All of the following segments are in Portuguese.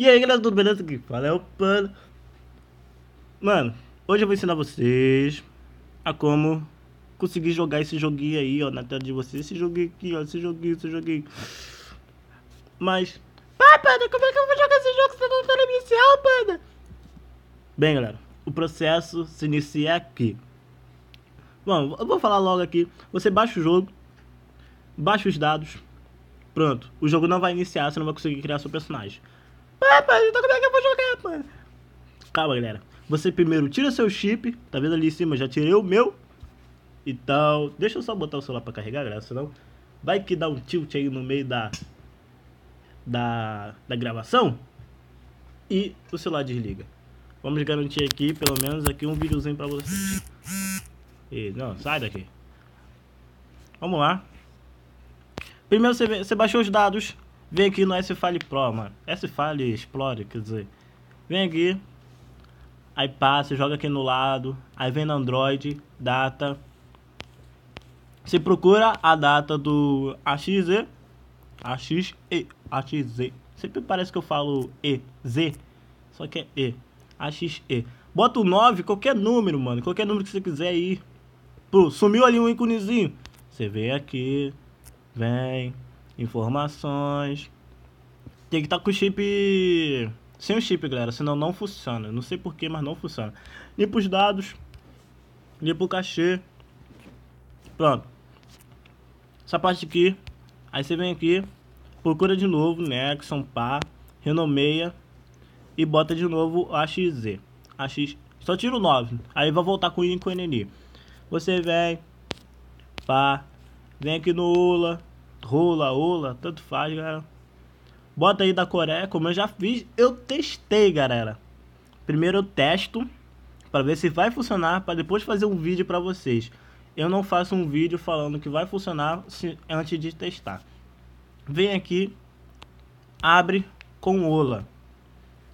E aí galera, tudo beleza? Aqui fala é o Pano. Mano, hoje eu vou ensinar vocês a como conseguir jogar esse joguinho aí, ó, na tela de vocês. Esse joguinho aqui, ó, esse joguinho, esse joguinho. Mas, ah, Panda, como é que eu vou jogar esse jogo se não tá inicial, Panda? Bem, galera, o processo se inicia aqui. Bom, eu vou falar logo aqui. Você baixa o jogo, baixa os dados. Pronto, o jogo não vai iniciar, você não vai conseguir criar seu personagem. Ah, então como é que eu vou jogar, mano? Calma, galera. Você primeiro tira seu chip. Tá vendo ali em cima? Já tirei o meu. Então, deixa eu só botar o celular pra carregar, galera. Senão vai que dá um tilt aí no meio da, da, da gravação. E o celular desliga. Vamos garantir aqui, pelo menos aqui, um videozinho pra vocês. E, não, sai daqui. Vamos lá. Primeiro você, você baixou os dados Vem aqui no S-File Pro, mano. S-File Explorer, quer dizer. Vem aqui. Aí passa, joga aqui no lado. Aí vem no Android, data. Você procura a data do AXE. AXE. AXE. Sempre parece que eu falo E, Z. Só que é E. AXE. Bota o 9, qualquer número, mano. Qualquer número que você quiser aí. Pô, sumiu ali um íconezinho. Você vem aqui. Vem informações. Tem que estar tá com o chip sem o chip, galera, senão não funciona. Não sei porquê, mas não funciona. Limpa os dados, limpa o cachê. Pronto. Essa parte aqui, aí você vem aqui, procura de novo, Nexon, pá, renomeia e bota de novo AXZ. AX, só tira o 9, aí vai voltar com o ali. Você vem, pá, vem aqui no ULA, rola, ola, tanto faz, galera. Bota aí da Coreia, como eu já fiz, eu testei, galera. Primeiro eu testo para ver se vai funcionar, para depois fazer um vídeo para vocês. Eu não faço um vídeo falando que vai funcionar se, antes de testar. Vem aqui, abre com Ola.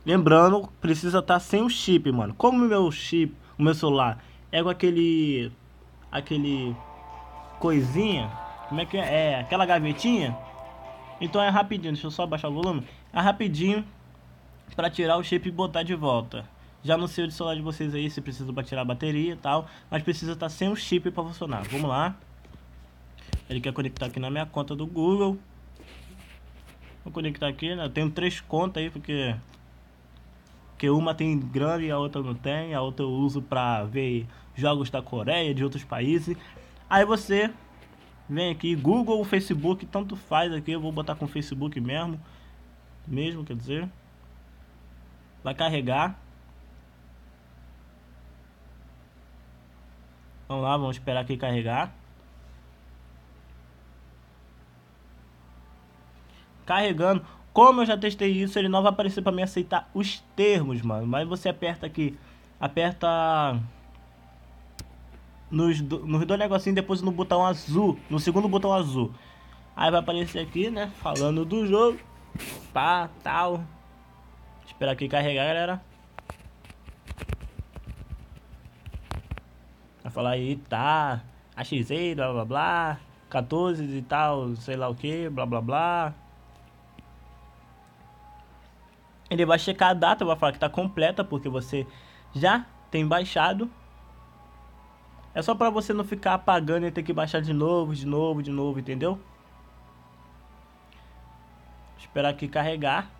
Lembrando, precisa estar tá sem o chip, mano. Como o meu chip, o meu celular é com aquele aquele coisinha como é que é? É aquela gavetinha. Então é rapidinho, deixa eu só baixar o volume. É rapidinho para tirar o chip e botar de volta. Já não sei o celular de vocês aí se precisa para tirar a bateria e tal, mas precisa estar tá sem o chip para funcionar. Vamos lá. Ele quer conectar aqui na minha conta do Google. Vou conectar aqui, né? Eu tenho três contas aí porque que uma tem grande e a outra não tem, a outra eu uso para ver jogos da Coreia, de outros países. Aí você Vem aqui, Google, Facebook, tanto faz aqui. Eu vou botar com Facebook mesmo. Mesmo, quer dizer. Vai carregar. Vamos lá, vamos esperar aqui carregar. Carregando. Como eu já testei isso, ele não vai aparecer para mim aceitar os termos, mano. Mas você aperta aqui. Aperta nos, nos dois negocinhos depois no botão azul, no segundo botão azul. Aí vai aparecer aqui, né, falando do jogo, pá, tal. Esperar aqui carregar, galera. Vai falar aí, tá, AXZ, blá blá blá, 14 e tal, sei lá o que, blá blá blá. Ele vai checar a data, vai falar que tá completa, porque você já tem baixado. É só para você não ficar apagando e ter que baixar de novo, de novo, de novo, entendeu? Esperar aqui carregar.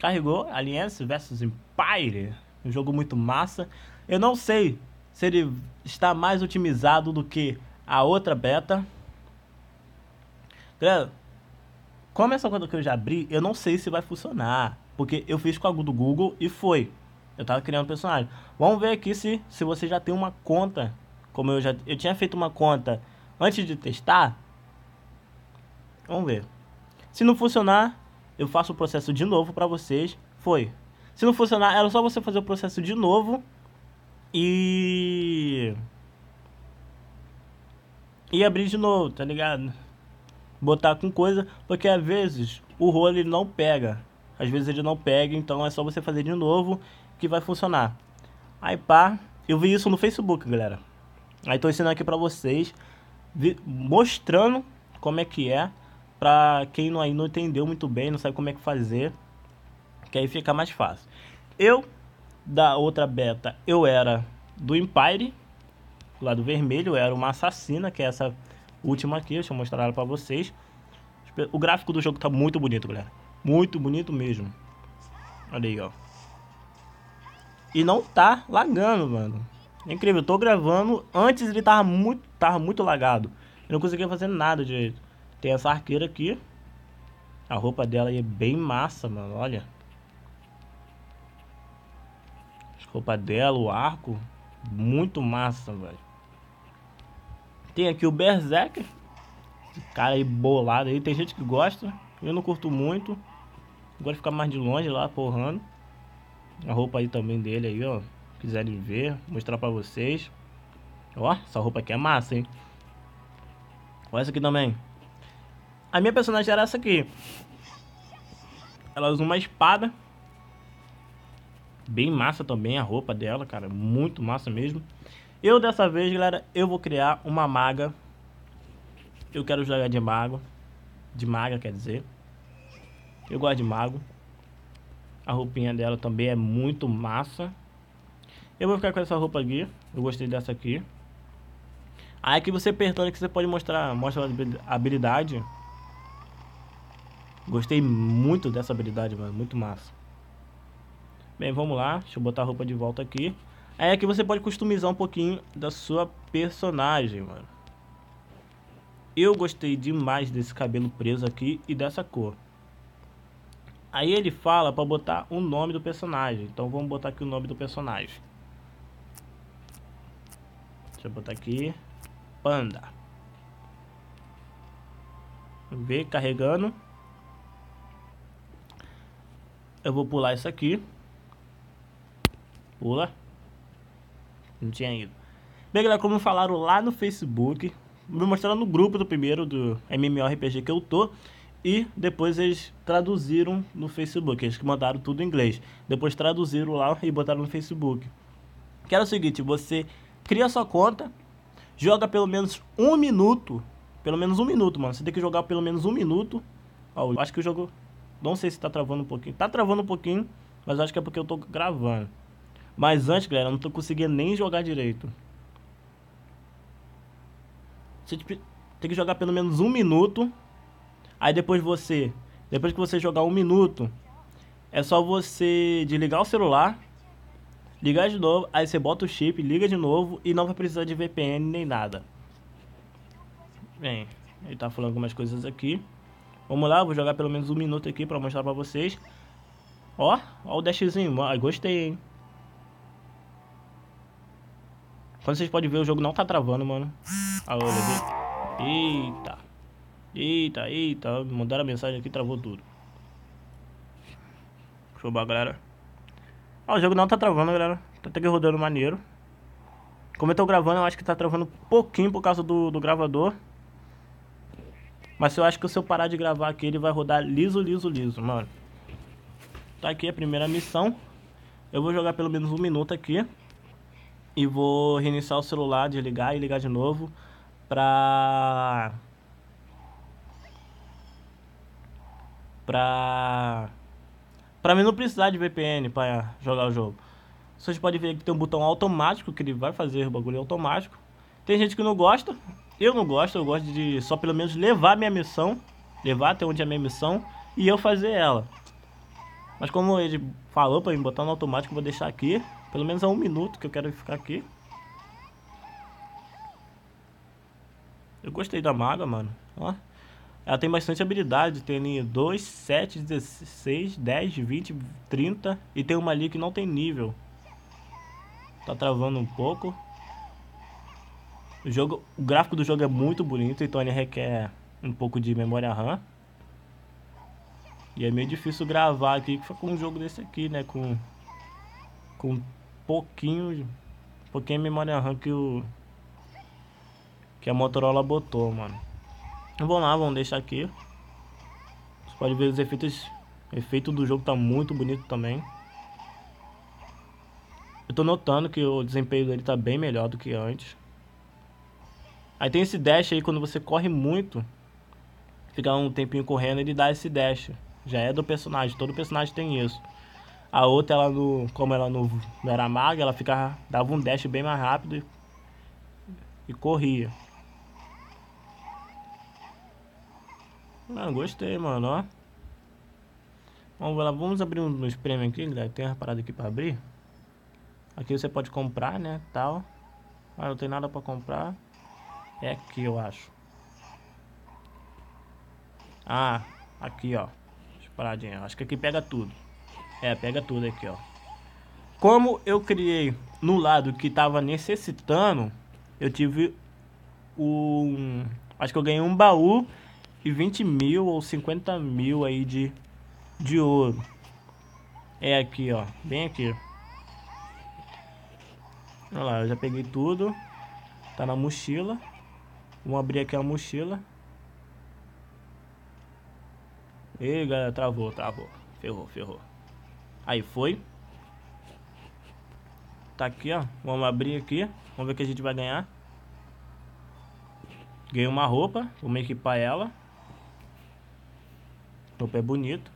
Carregou Alliance vs Empire. Um jogo muito massa. Eu não sei se ele está mais otimizado do que a outra beta. Galera, como essa conta que eu já abri, eu não sei se vai funcionar. Porque eu fiz com a do Google e foi. Eu tava criando personagem. Vamos ver aqui se, se você já tem uma conta. Como eu já eu tinha feito uma conta antes de testar. Vamos ver. Se não funcionar, eu faço o processo de novo para vocês. Foi. Se não funcionar, era só você fazer o processo de novo. E... E abrir de novo, tá ligado? Botar com coisa, porque às vezes o rolo ele não pega. Às vezes ele não pega, então é só você fazer de novo que vai funcionar. Aí pá, eu vi isso no Facebook, galera. Aí tô ensinando aqui pra vocês, vi, mostrando como é que é, pra quem não, aí não entendeu muito bem, não sabe como é que fazer. Que aí fica mais fácil. Eu, da outra beta, eu era do Empire, lado vermelho, era uma assassina, que é essa última aqui, deixa eu mostrar ela pra vocês. O gráfico do jogo tá muito bonito, galera. Muito bonito mesmo. Olha aí, ó. E não tá lagando, mano. É incrível, eu tô gravando. Antes ele tava muito, tava muito lagado. Eu não conseguia fazer nada direito. Tem essa arqueira aqui. A roupa dela aí é bem massa, mano. Olha. A roupa dela, o arco. Muito massa, velho. Tem aqui o Berserker. Esse cara aí bolado aí. Tem gente que gosta. Eu não curto muito. De ficar mais de longe lá, porrando. A roupa aí também dele aí, ó. Quiserem ver, mostrar pra vocês. Ó, essa roupa aqui é massa, hein? Olha essa aqui também. A minha personagem era essa aqui. Ela usa uma espada. Bem massa também a roupa dela, cara. Muito massa mesmo. Eu dessa vez, galera, eu vou criar uma maga. Eu quero jogar de mago. De maga, quer dizer. Eu gosto de mago. A roupinha dela também é muito massa. Eu vou ficar com essa roupa aqui. Eu gostei dessa aqui. Aí aqui você apertando que você pode mostrar, mostra a habilidade. Gostei muito dessa habilidade, mano. Muito massa. Bem, vamos lá. Deixa eu botar a roupa de volta aqui. Aí aqui você pode customizar um pouquinho da sua personagem, mano. Eu gostei demais desse cabelo preso aqui e dessa cor. Aí ele fala para botar o nome do personagem. Então vamos botar aqui o nome do personagem. Deixa eu botar aqui. Panda. Ver carregando. Eu vou pular isso aqui. Pula. Não tinha ido. Bem, galera, como falaram lá no Facebook, me mostraram no grupo do primeiro do MMORPG que eu tô. E depois eles traduziram no Facebook. Eles que mandaram tudo em inglês. Depois traduziram lá e botaram no Facebook. Que era o seguinte: você cria sua conta, joga pelo menos um minuto. Pelo menos um minuto, mano. Você tem que jogar pelo menos um minuto. Ó, eu acho que o jogo. Não sei se tá travando um pouquinho. Tá travando um pouquinho, mas acho que é porque eu tô gravando. Mas antes, galera, eu não tô conseguindo nem jogar direito. Você tem que jogar pelo menos um minuto Aí depois você, depois que você jogar um minuto, é só você desligar o celular, ligar de novo, aí você bota o chip, liga de novo e não vai precisar de VPN nem nada. Bem, ele tá falando algumas coisas aqui. Vamos lá, vou jogar pelo menos um minuto aqui pra mostrar pra vocês. Ó, ó o dashzinho, gostei, hein. Quando vocês podem ver, o jogo não tá travando, mano. Olha, Eita. Eita, eita, mandaram a mensagem aqui travou tudo. Show, galera. Ó, o jogo não tá travando, galera. Tá até que rodando maneiro. Como eu tô gravando, eu acho que tá travando um pouquinho por causa do, do gravador. Mas eu acho que se eu parar de gravar aqui, ele vai rodar liso, liso, liso, mano. Tá aqui a primeira missão. Eu vou jogar pelo menos um minuto aqui. E vou reiniciar o celular, desligar e ligar de novo. Pra pra pra mim não precisar de VPN para jogar o jogo. Vocês podem ver que tem um botão automático que ele vai fazer o bagulho automático. Tem gente que não gosta, eu não gosto, eu gosto de só pelo menos levar minha missão, levar até onde é minha missão e eu fazer ela. Mas como ele falou para mim botar no automático, vou deixar aqui, pelo menos há um minuto que eu quero ficar aqui. Eu gostei da maga, mano. Ó. Ela tem bastante habilidade, tem 2, 7, 16, 10, 20, 30 e tem uma ali que não tem nível. Tá travando um pouco. O, jogo, o gráfico do jogo é muito bonito, então ele requer um pouco de memória RAM. E é meio difícil gravar aqui com um jogo desse aqui, né? Com, com um pouquinho, pouquinho de memória RAM que o que a Motorola botou, mano. Vamos lá, vamos deixar aqui. Você pode ver os efeitos. O efeito do jogo tá muito bonito também. Eu tô notando que o desempenho dele tá bem melhor do que antes. Aí tem esse dash aí, quando você corre muito, ficar um tempinho correndo, ele dá esse dash. Já é do personagem, todo personagem tem isso. A outra, ela no, como ela não, não era maga, ela ficava, dava um dash bem mais rápido e, e corria. Mano, gostei, mano, ó. Vamos lá, vamos abrir uns prêmios aqui, galera. Tem uma parada aqui pra abrir. Aqui você pode comprar, né, tal. Ah, não tem nada pra comprar. É aqui, eu acho. Ah, aqui, ó. Paradinha. Acho que aqui pega tudo. É, pega tudo aqui, ó. Como eu criei no lado que tava necessitando, eu tive um... Acho que eu ganhei um baú e 20 mil ou 50 mil aí de, de ouro. É aqui, ó. Bem aqui. Olha lá, eu já peguei tudo. Tá na mochila. Vamos abrir aqui a mochila. Ei, galera, travou, travou. Ferrou, ferrou. Aí, foi. Tá aqui, ó. Vamos abrir aqui. Vamos ver o que a gente vai ganhar. Ganhei uma roupa. Vamos equipar ela. Roupa é bonito.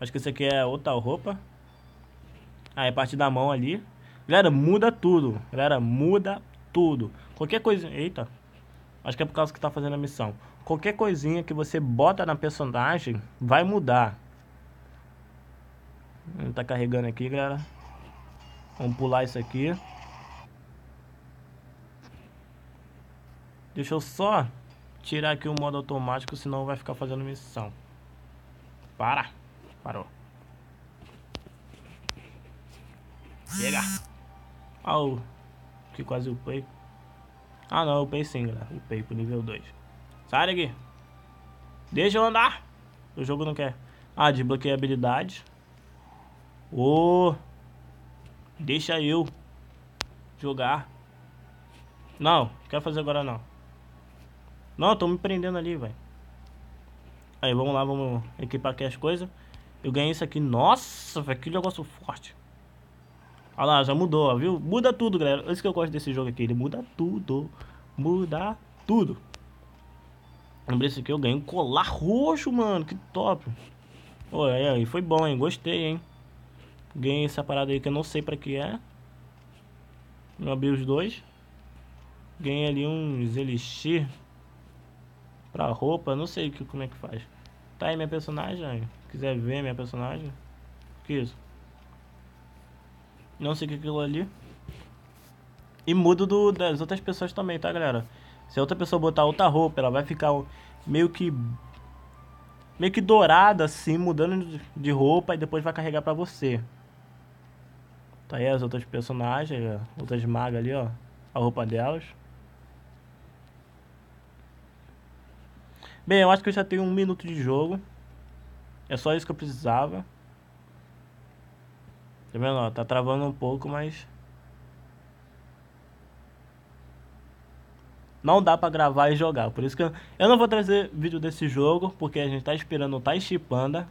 Acho que esse aqui é outra roupa. Ah, é parte da mão ali. Galera, muda tudo. Galera, muda tudo. Qualquer coisa... Eita. Acho que é por causa que tá fazendo a missão. Qualquer coisinha que você bota na personagem vai mudar. Não tá carregando aqui, galera. Vamos pular isso aqui. Deixa eu só tirar aqui o modo automático, senão vai ficar fazendo missão. Para. Parou. Chega. Au. Que quase upei. Ah não, upei sim, galera. Upei pro nível 2. Sai daqui. Deixa eu andar. O jogo não quer. Ah, desbloqueei a habilidade. Ô. Oh. Deixa eu jogar. Não, quero fazer agora não. Não, tô me prendendo ali, velho. Aí, vamos lá, vamos equipar aqui as coisas. Eu ganhei isso aqui. Nossa, velho, que negócio forte. Olha lá, já mudou, viu? Muda tudo, galera. Isso que eu gosto desse jogo aqui. Ele muda tudo. Muda tudo. Lembrei isso aqui, eu ganhei um colar roxo, mano. Que top. Olha aí, foi bom, hein? Gostei, hein? Ganhei essa parada aí que eu não sei pra que é. Eu abri os dois. Ganhei ali uns elixir. Pra roupa, não sei que, como é que faz. Tá aí minha personagem, quiser ver minha personagem. Que isso? Não sei o que é aquilo ali. E mudo do, das outras pessoas também, tá galera? Se a outra pessoa botar outra roupa, ela vai ficar meio que... Meio que dourada assim, mudando de roupa e depois vai carregar pra você. Tá aí as outras personagens, outras magas ali, ó. A roupa delas. Bem, eu acho que eu já tenho um minuto de jogo. É só isso que eu precisava. Tá vendo? Ó, tá travando um pouco, mas... Não dá pra gravar e jogar. Por isso que eu, eu não vou trazer vídeo desse jogo. Porque a gente tá esperando o Taishi Panda.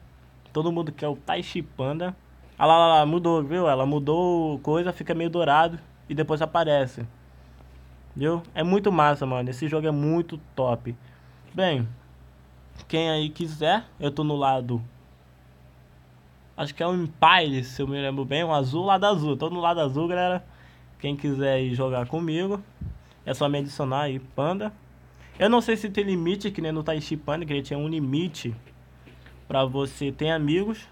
Todo mundo quer o Taishi Panda. Ah lá, lá, lá, mudou, viu? Ela mudou coisa, fica meio dourado. E depois aparece. Viu? É muito massa, mano. Esse jogo é muito top. Bem, quem aí quiser, eu tô no lado. Acho que é o Empire, se eu me lembro bem. O azul, lado azul. Tô no lado azul, galera. Quem quiser ir jogar comigo, é só me adicionar aí, Panda. Eu não sei se tem limite, que nem no Taishi Panda, que ele tinha um limite pra você ter amigos.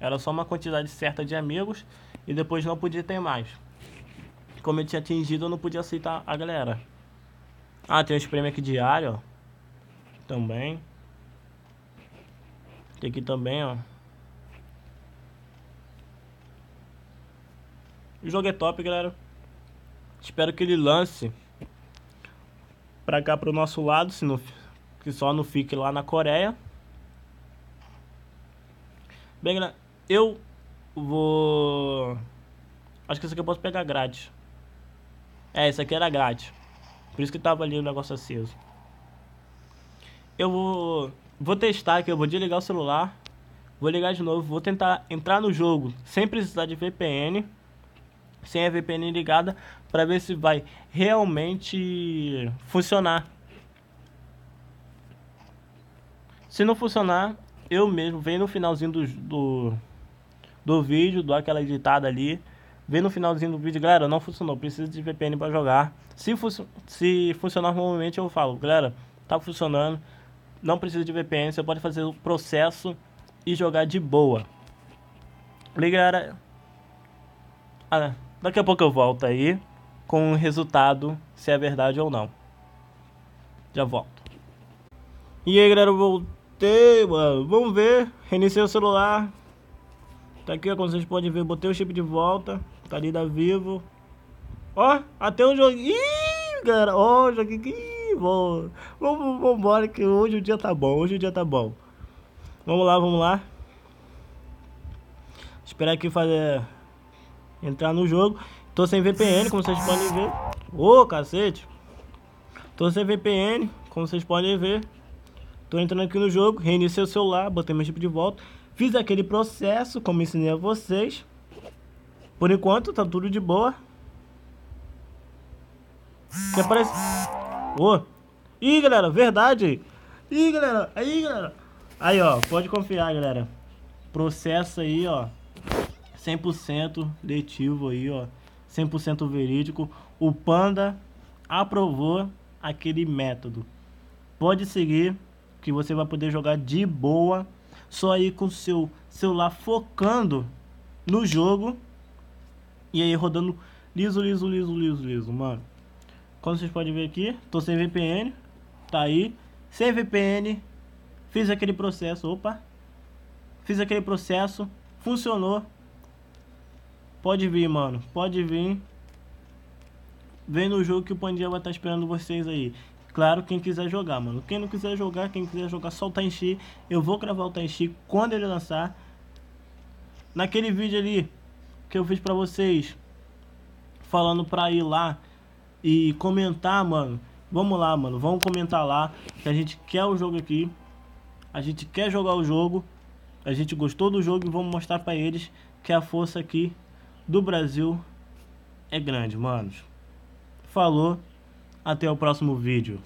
Era só uma quantidade certa de amigos e depois não podia ter mais. Como eu tinha atingido, eu não podia aceitar a galera. Ah, tem os prêmios aqui diário, ó. Também. Tem aqui também, ó. O jogo é top, galera. Espero que ele lance pra cá pro nosso lado, se não, que só não fique lá na Coreia. Bem, galera, eu vou... Acho que esse aqui eu posso pegar grátis. É, esse aqui era grátis. Por isso que tava ali o negócio aceso. Eu vou Vou testar aqui, eu vou desligar o celular. Vou ligar de novo, vou tentar entrar no jogo sem precisar de VPN. Sem a VPN ligada, para ver se vai realmente funcionar. Se não funcionar, eu mesmo, vem no finalzinho do, do, do vídeo, dou aquela editada ali, vem no finalzinho do vídeo, galera, não funcionou, preciso de VPN para jogar. Se, fu se funcionar normalmente, eu falo, galera, tá funcionando, não precisa de VPN, você pode fazer o processo e jogar de boa. Galera, ah, daqui a pouco eu volto aí com o resultado, se é verdade ou não. Já volto. E aí galera, eu voltei, mano. Vamos ver. Reiniciei o celular. Tá aqui, ó, como vocês podem ver, botei o chip de volta. Tá ali da Vivo. Ó, até um joguinho. Galera, ó, joguinho. Ih, vamos, vamos embora que hoje o dia tá bom. Hoje o dia tá bom. Vamos lá, vamos lá. Esperar aqui fazer. Entrar no jogo. Tô sem VPN, como vocês podem ver. Ô, oh, cacete. Tô sem VPN, como vocês podem ver. Tô entrando aqui no jogo, reiniciei o celular, botei meu chip de volta. Fiz aquele processo, como ensinei a vocês. Por enquanto, tá tudo de boa. Que aparece... Ô! Ih, galera, verdade! Ih, galera, aí, galera. Aí, ó, pode confiar, galera. Processo aí, ó. 100% letivo aí, ó. 100% verídico. O Panda aprovou aquele método. Pode seguir que você vai poder jogar de boa, só aí com seu celular focando no jogo e aí rodando liso, liso, liso, liso, liso, mano. Como vocês podem ver aqui, tô sem VPN, tá aí, sem VPN, fiz aquele processo, opa, fiz aquele processo, funcionou. Pode vir, mano, pode vir. Vem no jogo que o Pandinha vai estar tá esperando vocês aí. Claro, quem quiser jogar, mano. Quem não quiser jogar, quem quiser jogar só o Taishi, eu vou gravar o Taishi quando ele lançar. Naquele vídeo ali que eu fiz pra vocês, falando pra ir lá e comentar, mano. Vamos lá, mano. Vamos comentar lá que a gente quer o jogo aqui. A gente quer jogar o jogo. A gente gostou do jogo e vamos mostrar pra eles que a força aqui do Brasil é grande, manos. Falou. Até o próximo vídeo.